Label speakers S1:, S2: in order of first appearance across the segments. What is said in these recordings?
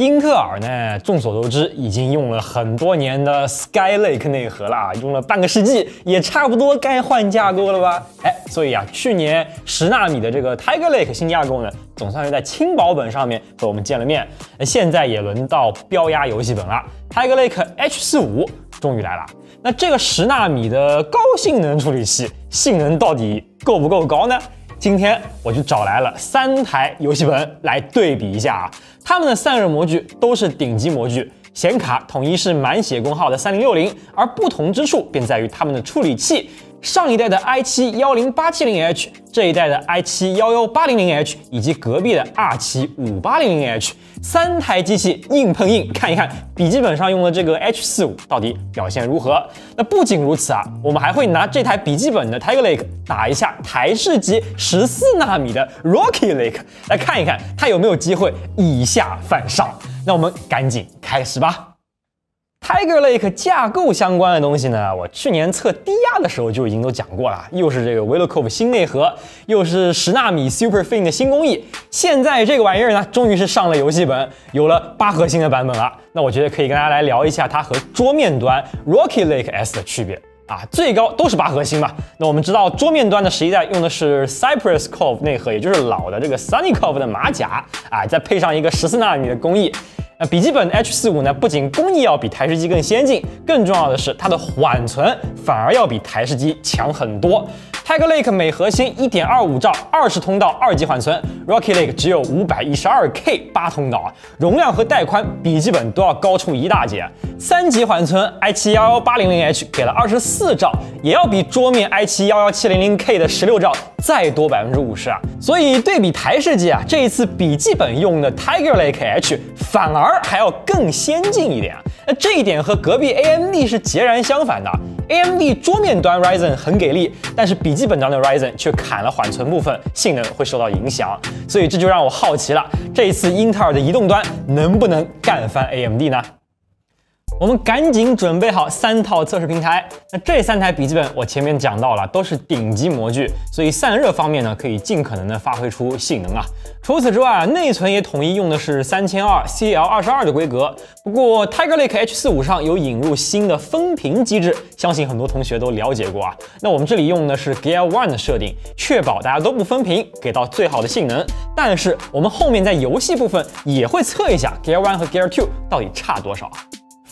S1: 英特尔呢，众所周知已经用了很多年的 Skylake 内核了，用了半个世纪，也差不多该换架构了吧？哎，所以啊，去年十纳米的这个 Tiger Lake 新架构呢，总算是在轻薄本上面和我们见了面。那现在也轮到标压游戏本了，Tiger Lake H45 终于来了。那这个十纳米的高性能处理器，性能到底够不够高呢？今天我就找来了三台游戏本来对比一下啊，它们的散热模具都是顶级模具，显卡统一是满血功耗的三零六零，而不同之处便在于它们的处理器。上一代的 i7 幺零八七零 H，这一代的 i7 幺幺八零零 H，以及隔壁的 R7 五八零零 H，三台机器硬碰硬，看一看笔记本上用的这个 H 四五到底表现如何。那不仅如此啊，我们还会拿这台笔记本的 Tiger Lake 打一下台式机十四纳米的 Rocky Lake，来看一看它有没有机会以下犯上。那我们赶紧开始吧。Tiger Lake 架构相关的东西呢，我去年测低压的时候就已经都讲过了，又是这个 Willow 新内核，又是十纳米 Super Fin 的新工艺，现在这个玩意儿呢，终于是上了游戏本，有了八核心的版本了。那我觉得可以跟大家来聊一下它和桌面端 Rocky Lake S 的区别啊，最高都是八核心嘛。那我们知道桌面端的十一代用的是 Cypress Cove 内核，也就是老的这个 Sunny Cove 的马甲啊，再配上一个十四纳米的工艺。那笔记本 H 四五呢，不仅工艺要比台式机更先进，更重要的是它的缓存反而要比台式机强很多。Tiger Lake 每核心一点二五兆二十通道二级缓存，Rocky Lake 只有五百一十二 K 八通道啊，容量和带宽笔记本都要高出一大截。三级缓存 i 七幺幺八零零 H 给了二十四兆，也要比桌面 i 七幺幺七零零 K 的十六兆再多百分之五十啊。所以对比台式机啊，这一次笔记本用的 Tiger Lake H 反而。而还要更先进一点！那这一点和隔壁 AMD 是截然相反的。AMD 桌面端 Ryzen 很给力，但是笔记本端的 Ryzen 却砍了缓存部分，性能会受到影响。所以这就让我好奇了，这一次英特尔的移动端能不能干翻 AMD 呢？我们赶紧准备好三套测试平台。那这三台笔记本我前面讲到了，都是顶级模具，所以散热方面呢，可以尽可能的发挥出性能啊。除此之外啊，内存也统一用的是三千二 CL 二十二的规格。不过 Tiger Lake H 四五上有引入新的分屏机制，相信很多同学都了解过啊。那我们这里用的是 Gear One 的设定，确保大家都不分屏，给到最好的性能。但是我们后面在游戏部分也会测一下 Gear One 和 Gear Two 到底差多少。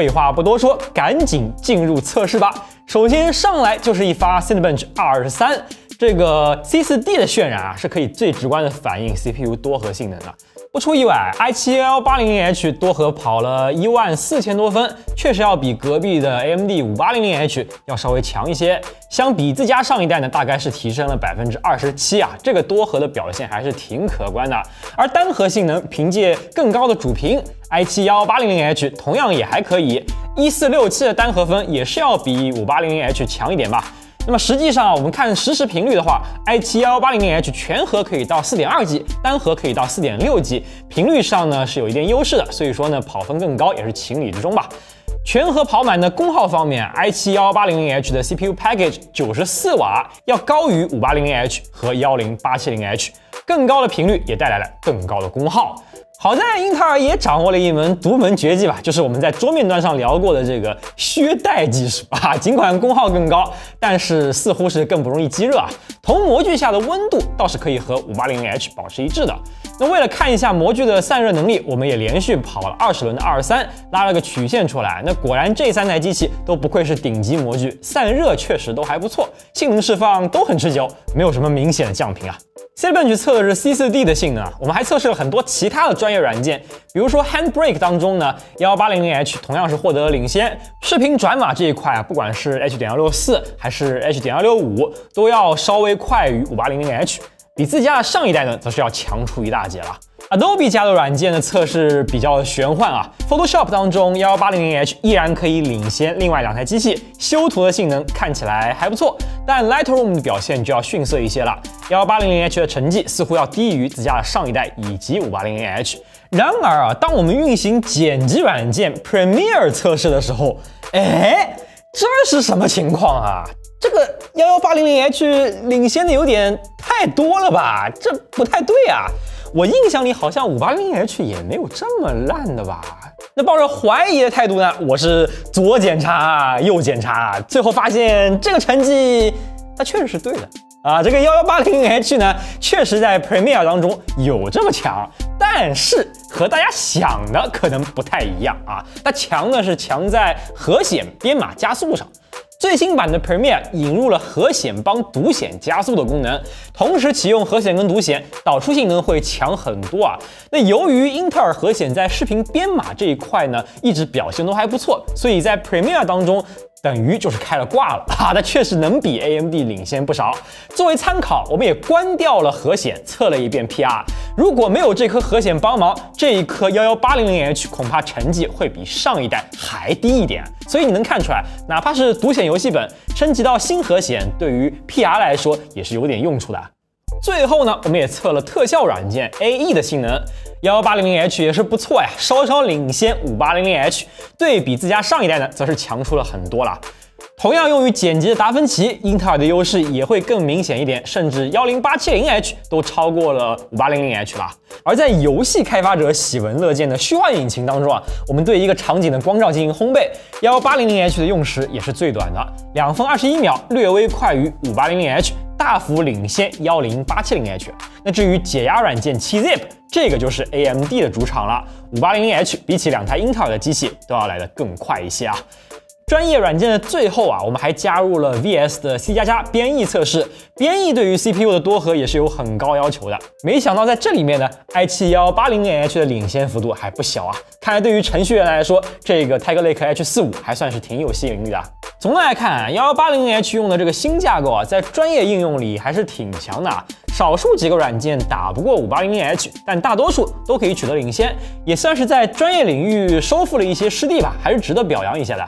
S1: 废话不多说，赶紧进入测试吧。首先上来就是一发 Cinebench 二十三，这个 C4D 的渲染啊，是可以最直观的反映 CPU 多核性能的。不出意外，i7 1800H 多核跑了一万四千多分，确实要比隔壁的 AMD 5800H 要稍微强一些。相比自家上一代呢，大概是提升了百分之二十七啊，这个多核的表现还是挺可观的。而单核性能，凭借更高的主频，i7 11800H 同样也还可以，一四六七的单核分也是要比 5800H 强一点吧。那么实际上，我们看实时频率的话，i7 11800H 全核可以到四点二 G，单核可以到四点六 G，频率上呢是有一点优势的，所以说呢跑分更高也是情理之中吧。全核跑满的功耗方面，i7 11800H 的 CPU package 九十四瓦，要高于 580H 和 10870H，更高的频率也带来了更高的功耗。好在英特尔也掌握了一门独门绝技吧，就是我们在桌面端上聊过的这个削带技术 啊。尽管功耗更高，但是似乎是更不容易积热啊。同模具下的温度倒是可以和 580H 保持一致的。那为了看一下模具的散热能力，我们也连续跑了二十轮的二三，拉了个曲线出来。那果然这三台机器都不愧是顶级模具，散热确实都还不错，性能释放都很持久，没有什么明显的降频啊。Cinebench 测的是 C4D 的性能啊，我们还测试了很多其他的专业软件，比如说 Handbrake 当中呢，10800H 同样是获得了领先。视频转码这一块啊，不管是 H.264 还是 H.265，都要稍微快于 580H，比自家的上一代呢，则是要强出一大截了。Adobe 家的软件的测试比较玄幻啊，Photoshop 当中 11800H 依然可以领先另外两台机器，修图的性能看起来还不错，但 Lightroom 的表现就要逊色一些了。11800H 的成绩似乎要低于自家的上一代以及 580H。然而啊，当我们运行剪辑软件 Premiere 测试的时候，哎，这是什么情况啊？这个 11800H 领先的有点太多了吧？这不太对啊！我印象里好像五八零零 H 也没有这么烂的吧？那抱着怀疑的态度呢，我是左检查右检查，最后发现这个成绩，它确实是对的啊。这个幺幺八零零 H 呢，确实在 Premiere 当中有这么强，但是和大家想的可能不太一样啊。它强呢是强在核显、编码加速上。最新版的 Premiere 引入了核显帮独显加速的功能，同时启用核显跟独显，导出性能会强很多啊。那由于英特尔核显在视频编码这一块呢，一直表现都还不错，所以在 Premiere 当中。等于就是开了挂了啊！它确实能比 AMD 领先不少。作为参考，我们也关掉了核显，测了一遍 PR。如果没有这颗核显帮忙，这一颗幺幺八零零 H 恐怕成绩会比上一代还低一点。所以你能看出来，哪怕是独显游戏本升级到新核显，对于 PR 来说也是有点用处的。最后呢，我们也测了特效软件 AE 的性能，幺幺八零零 H 也是不错呀，稍稍领先五八零零 H，对比自家上一代呢，则是强出了很多了。同样用于剪辑的达芬奇，英特尔的优势也会更明显一点，甚至幺零八七零 H 都超过了五八零零 H 了。而在游戏开发者喜闻乐见的虚幻引擎当中啊，我们对一个场景的光照进行烘焙，幺幺八零零 H 的用时也是最短的，两分二十一秒，略微快于五八零零 H。大幅领先幺零八七零 H。那至于解压软件七 Zip，这个就是 AMD 的主场了。五八零零 H 比起两台英特尔的机器都要来得更快一些啊。专业软件的最后啊，我们还加入了 VS 的 C 加加编译测试。编译对于 CPU 的多核也是有很高要求的。没想到在这里面呢，i7 幺八零零 H 的领先幅度还不小啊。看来对于程序员来说，这个 Tiger Lake H 四五还算是挺有吸引力的。总的来看，幺幺八零零 H 用的这个新架构啊，在专业应用里还是挺强的。少数几个软件打不过五八零零 H，但大多数都可以取得领先，也算是在专业领域收复了一些失地吧，还是值得表扬一下的。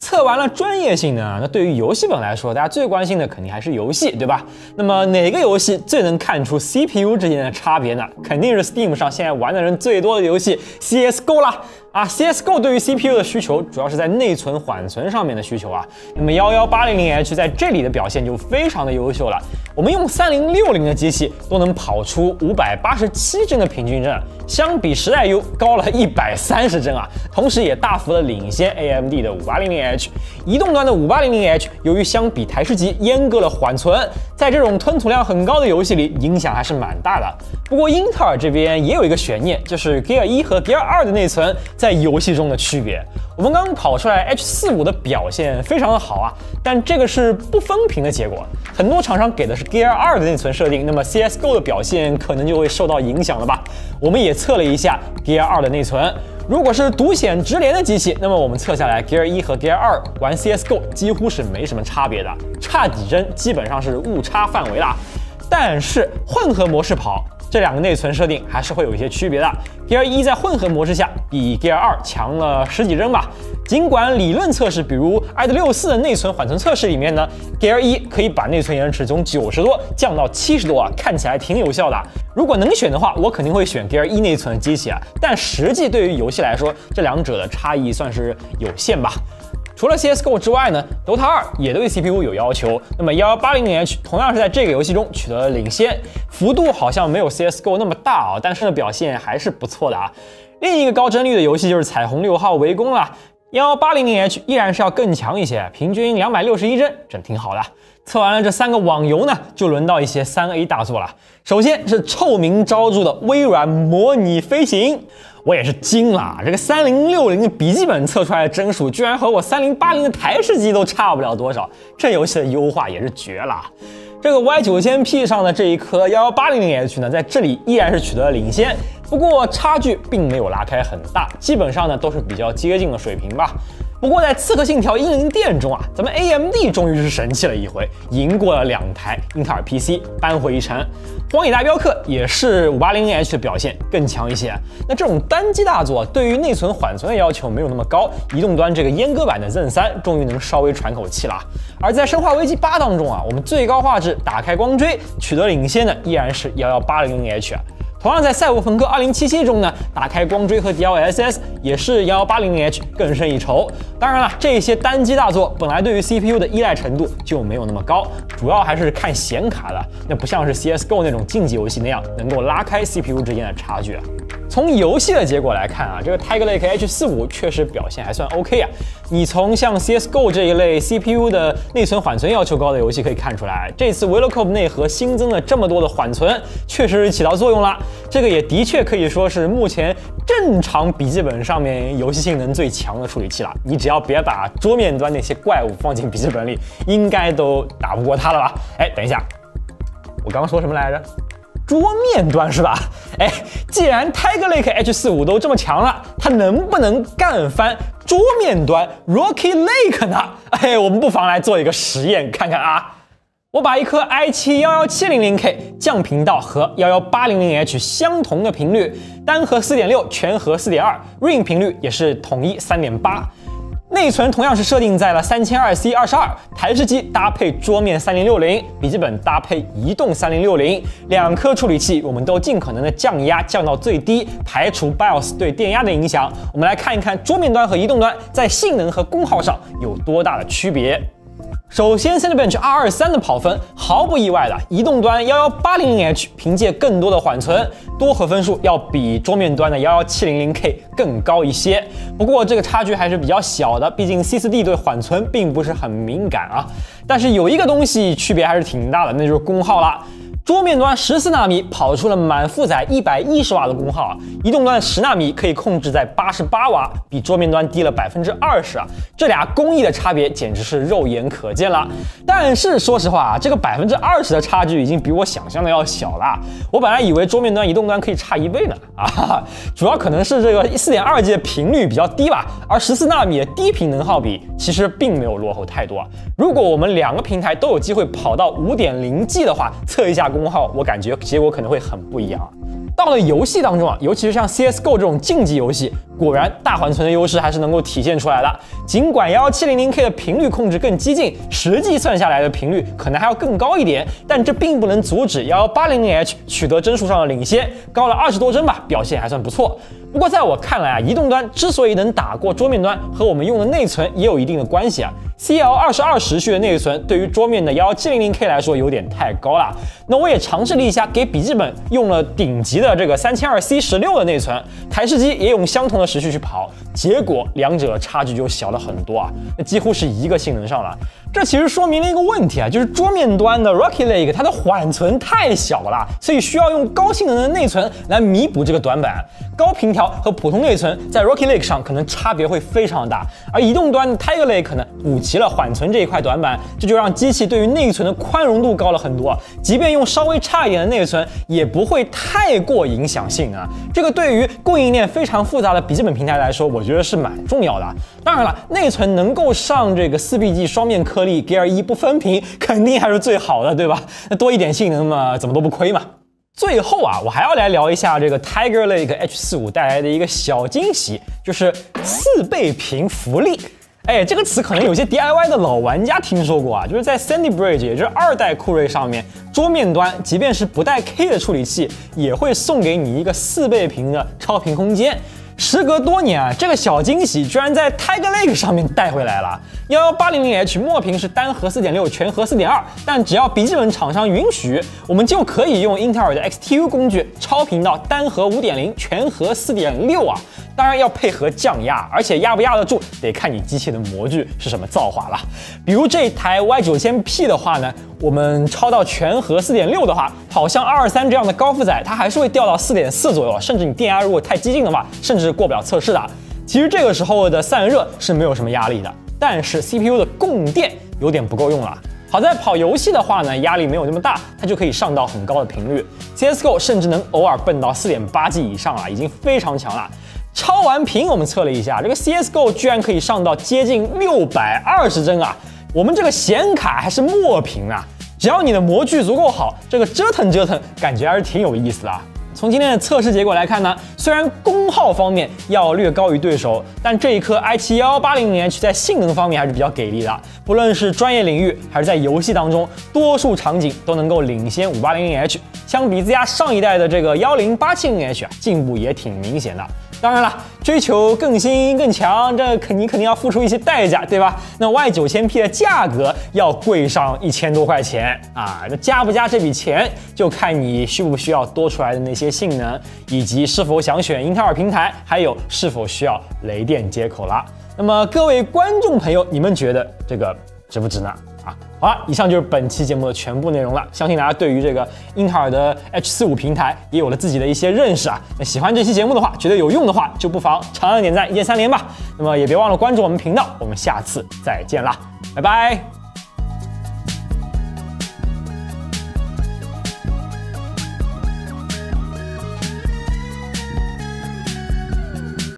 S1: 测完了专业性呢，那对于游戏本来说，大家最关心的肯定还是游戏，对吧？那么哪个游戏最能看出 CPU 之间的差别呢？肯定是 Steam 上现在玩的人最多的游戏 CS:GO 啦。啊，CS:GO 对于 CPU 的需求主要是在内存缓存上面的需求啊。那么幺幺八零零 H 在这里的表现就非常的优秀了。我们用三零六零的机器都能跑出五百八十七帧的平均帧，相比时代 U 高了一百三十帧啊。同时也大幅的领先 AMD 的五八零零 H。移动端的五八零零 H 由于相比台式机阉割了缓存，在这种吞吐量很高的游戏里影响还是蛮大的。不过英特尔这边也有一个悬念，就是 Gear 一和 Gear 二的内存在。游戏中的区别，我们刚刚跑出来 H 四五的表现非常的好啊，但这个是不分屏的结果。很多厂商给的是 Gear 二的内存设定，那么 CS:GO 的表现可能就会受到影响了吧？我们也测了一下 Gear 二的内存，如果是独显直连的机器，那么我们测下来 Gear 一和 Gear 二玩 CS:GO 几乎是没什么差别的，差几帧基本上是误差范围了。但是混合模式跑。这两个内存设定还是会有一些区别的。Gear 一在混合模式下比 Gear 二强了十几帧吧。尽管理论测试，比如 i 六四的内存缓存测试里面呢，Gear 一可以把内存延迟从九十多降到七十多啊，看起来挺有效的。如果能选的话，我肯定会选 Gear 一内存的机器啊。但实际对于游戏来说，这两者的差异算是有限吧。除了 CS:GO 之外呢，DOTA 二也对 CPU 有要求。那么幺幺八零零 H 同样是在这个游戏中取得了领先，幅度好像没有 CS:GO 那么大啊，但是呢表现还是不错的啊。另一个高帧率的游戏就是彩虹六号围攻了，幺八零零 H 依然是要更强一些，平均两百六十一帧，真挺好的。测完了这三个网游呢，就轮到一些三 A 大作了。首先是臭名昭著的微软模拟飞行。我也是惊了，这个三零六零的笔记本测出来的帧数，居然和我三零八零的台式机都差不了多少。这游戏的优化也是绝了。这个 Y 九千 P 上的这一颗幺幺八零零 H 呢，在这里依然是取得了领先，不过差距并没有拉开很大，基本上呢都是比较接近的水平吧。不过在《刺客信条：英灵殿》中啊，咱们 AMD 终于是神气了一回，赢过了两台英特尔 PC，扳回一城。《荒野大镖客》也是 580H 的表现更强一些。那这种单机大作对于内存缓存的要求没有那么高，移动端这个阉割版的 Zen 3终于能稍微喘口气了。而在《生化危机8》当中啊，我们最高画质打开光追取得领先的依然是 1180H。同样在赛博朋克2077中呢，打开光追和 DLSS 也是 1180H 更胜一筹。当然了，这些单机大作本来对于 CPU 的依赖程度就没有那么高，主要还是看显卡的，那不像是 CSGO 那种竞技游戏那样能够拉开 CPU 之间的差距。从游戏的结果来看啊，这个 Tiger Lake H45 确实表现还算 OK 啊。你从像 CSGO 这一类 CPU 的内存缓存要求高的游戏可以看出来，这次 v e l o c o p 内核新增了这么多的缓存，确实是起到作用了。这个也的确可以说是目前正常笔记本上面游戏性能最强的处理器了。你只要别把桌面端那些怪物放进笔记本里，应该都打不过它了吧？哎，等一下，我刚刚说什么来着？桌面端是吧？哎，既然 Tiger Lake H45 都这么强了，它能不能干翻桌面端 Rocky Lake 呢？哎，我们不妨来做一个实验看看啊。我把一颗 i7-11700K 降频到和 11800H 相同的频率，单核4.6，全核 4.2，Ring 频率也是统一3.8。内存同样是设定在了三千二 C 二十二，台式机搭配桌面三零六零，笔记本搭配移动三零六零，两颗处理器我们都尽可能的降压降到最低，排除 BIOS 对电压的影响。我们来看一看桌面端和移动端在性能和功耗上有多大的区别。首先，Cinebench R23 的跑分毫不意外的，移动端 1180H 凭借更多的缓存，多核分数要比桌面端的 11700K 更高一些。不过这个差距还是比较小的，毕竟 C4D 对缓存并不是很敏感啊。但是有一个东西区别还是挺大的，那就是功耗了。桌面端十四纳米跑出了满负载一百一十瓦的功耗，移动端十纳米可以控制在八十八瓦，比桌面端低了百分之二十啊！这俩工艺的差别简直是肉眼可见了。但是说实话啊，这个百分之二十的差距已经比我想象的要小了。我本来以为桌面端、移动端可以差一倍呢啊！主要可能是这个四点二 G 的频率比较低吧，而十四纳米的低频能耗比其实并没有落后太多。如果我们两个平台都有机会跑到五点零 G 的话，测一下。功耗，我感觉结果可能会很不一样。到了游戏当中啊，尤其是像 CSGO 这种竞技游戏，果然大缓存的优势还是能够体现出来的。尽管 11700K 的频率控制更激进，实际算下来的频率可能还要更高一点，但这并不能阻止 11800H 取得帧数上的领先，高了二十多帧吧，表现还算不错。不过在我看来啊，移动端之所以能打过桌面端，和我们用的内存也有一定的关系啊。CL 二十二时序的内存对于桌面的幺七零零 K 来说有点太高了。那我也尝试了一下，给笔记本用了顶级的这个三千二 C 十六的内存，台式机也用相同的时序去跑，结果两者差距就小了很多啊，那几乎是一个性能上了。这其实说明了一个问题啊，就是桌面端的 Rocky Lake 它的缓存太小了，所以需要用高性能的内存来弥补这个短板。高频条和普通内存在 Rocky Lake 上可能差别会非常大，而移动端的 Tiger Lake 呢补齐了缓存这一块短板，这就让机器对于内存的宽容度高了很多。即便用稍微差一点的内存，也不会太过影响性能。这个对于供应链非常复杂的笔记本平台来说，我我觉得是蛮重要的。当然了，内存能够上这个四 BG 双面颗粒 Gear 一不分屏，肯定还是最好的，对吧？那多一点性能嘛，怎么都不亏嘛。最后啊，我还要来聊一下这个 Tiger Lake H45 带来的一个小惊喜，就是四倍屏福利。哎，这个词可能有些 DIY 的老玩家听说过啊，就是在 Sandy Bridge，也就是二代酷睿上面，桌面端即便是不带 K 的处理器，也会送给你一个四倍屏的超频空间。时隔多年啊，这个小惊喜居然在 Tiger Lake 上面带回来了。幺幺八零零 H 墨屏是单核四点六，全核四点二，但只要笔记本厂商允许，我们就可以用英特尔的 XTU 工具超频到单核五点零，全核四点六啊。当然要配合降压，而且压不压得住，得看你机器的模具是什么造化了。比如这台 Y 九千 P 的话呢，我们超到全核四点六的话，跑像二二三这样的高负载，它还是会掉到四点四左右，甚至你电压如果太激进的话，甚至过不了测试的。其实这个时候的散热是没有什么压力的，但是 CPU 的供电有点不够用了。好在跑游戏的话呢，压力没有那么大，它就可以上到很高的频率。CSGO 甚至能偶尔蹦到四点八 G 以上啊，已经非常强了。超完屏，我们测了一下，这个 CSGO 居然可以上到接近六百二十帧啊！我们这个显卡还是墨屏啊，只要你的模具足够好，这个折腾折腾，感觉还是挺有意思的。从今天的测试结果来看呢，虽然功耗方面要略高于对手，但这一颗 i7 11800H 在性能方面还是比较给力的。不论是专业领域还是在游戏当中，多数场景都能够领先 580H。相比自家上一代的这个 1087H 啊，进步也挺明显的。当然了，追求更新更强，这肯定肯定要付出一些代价，对吧？那 Y 九千 P 的价格要贵上一千多块钱啊！那加不加这笔钱，就看你需不需要多出来的那些性能，以及是否想选英特尔平台，还有是否需要雷电接口了。那么各位观众朋友，你们觉得这个值不值呢？啊，好了，以上就是本期节目的全部内容了。相信大家对于这个英特尔的 H 四五平台也有了自己的一些认识啊。那喜欢这期节目的话，觉得有用的话，就不妨长按点赞，一键三连吧。那么也别忘了关注我们频道，我们下次再见啦，拜拜。